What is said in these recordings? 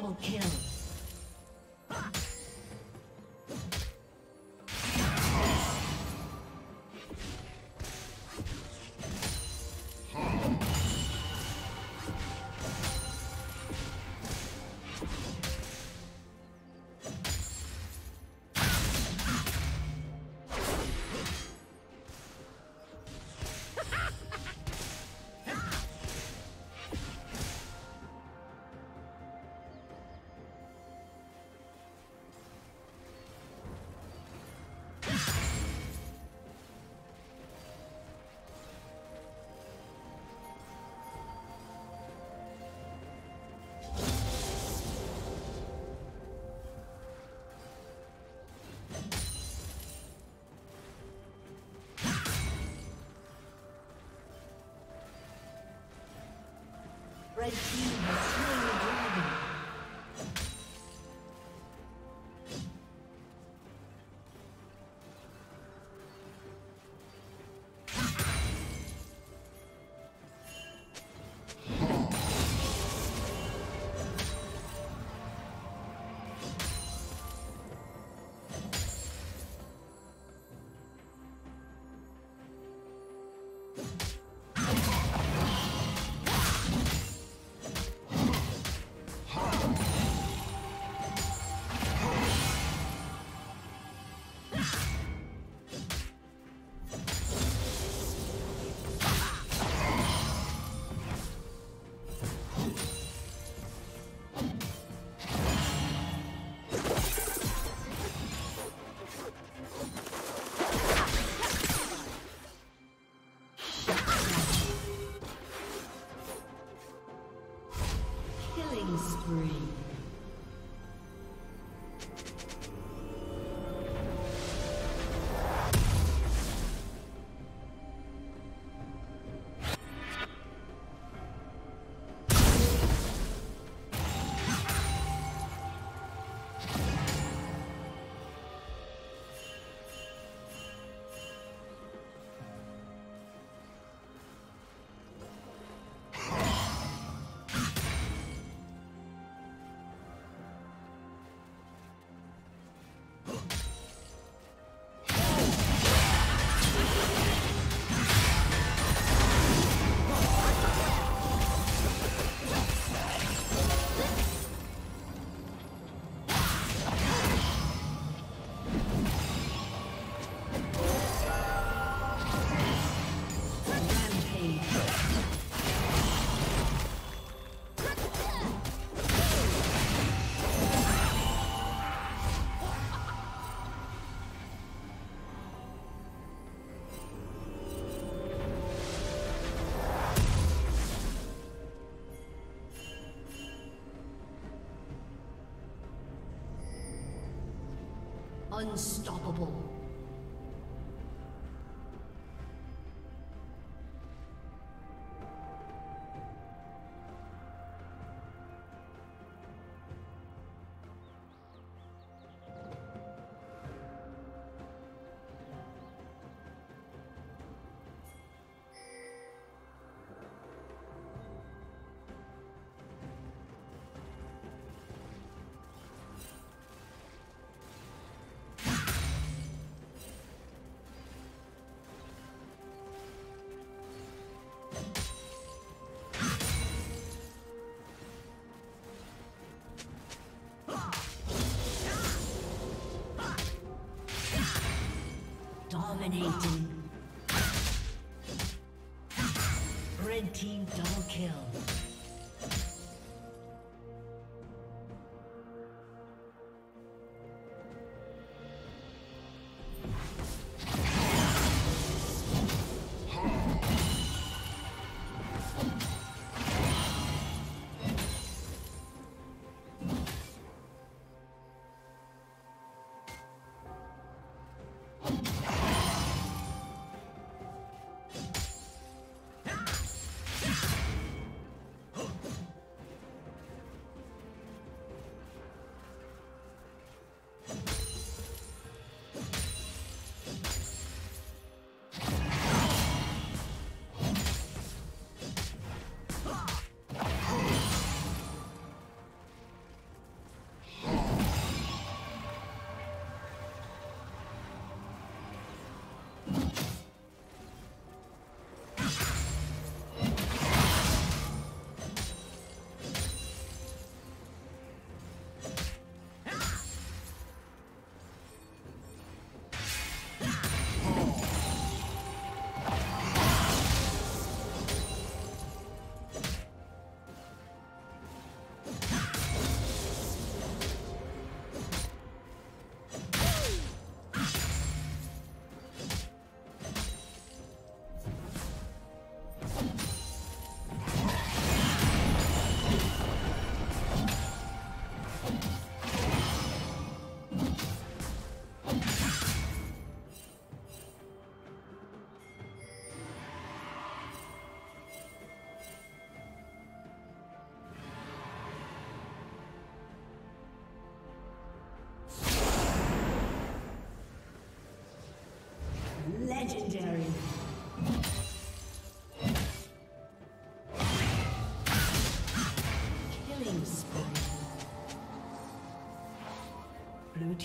double kill. Red team Unstoppable. Dominating.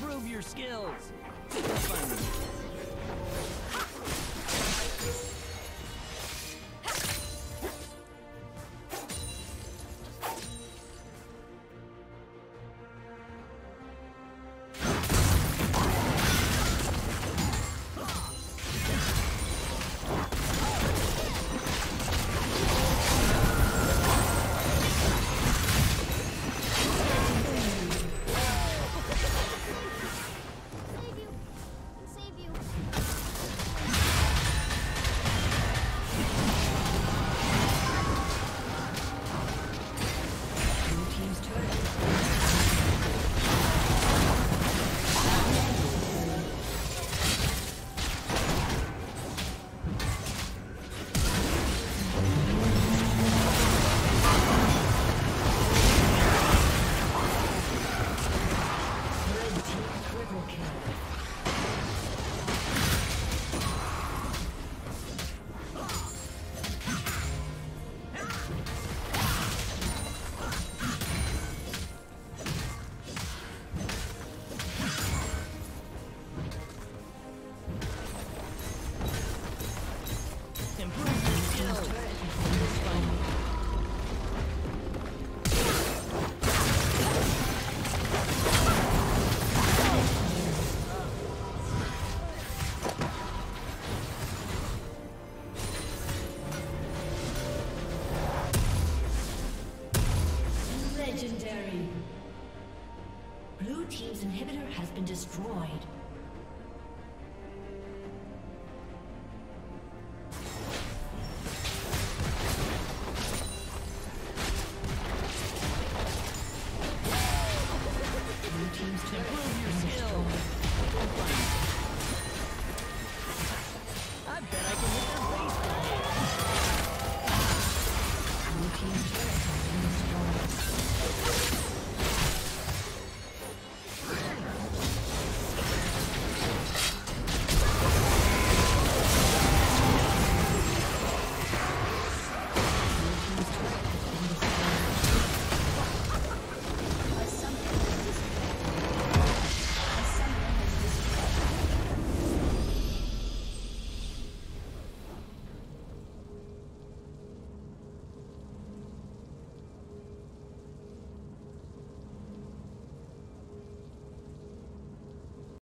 Improve your skills. Destroyed.